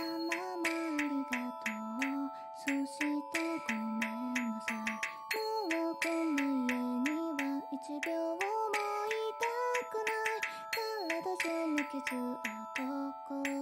ままありがとう。そしてごめんなさい。もうこの家には一秒もいたくない。体全部傷跡